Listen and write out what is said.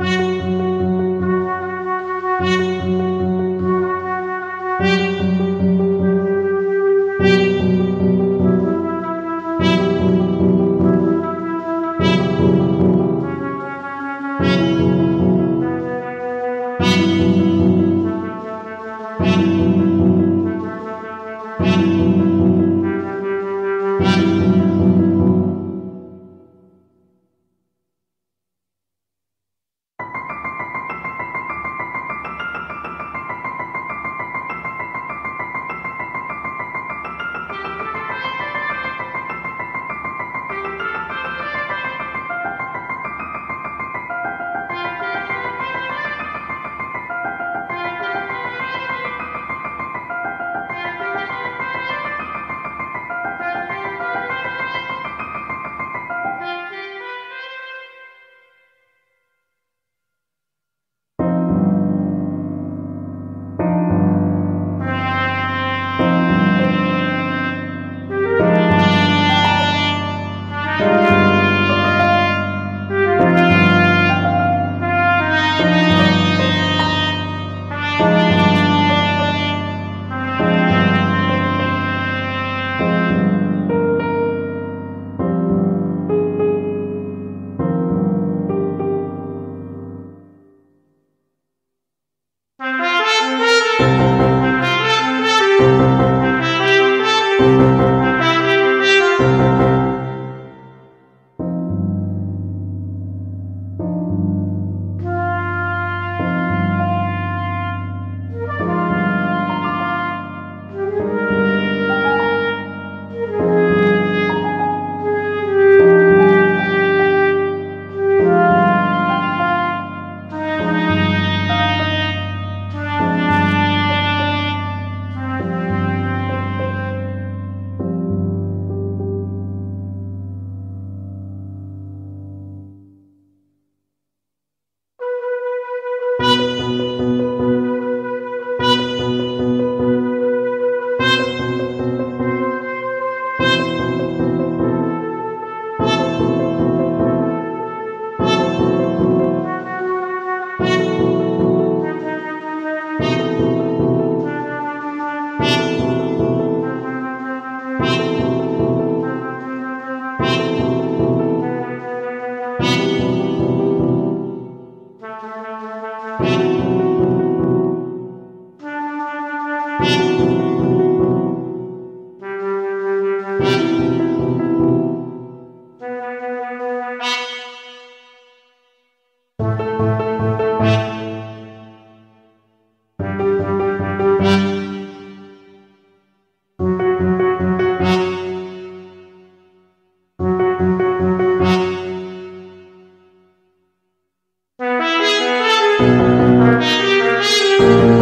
Música Thank you.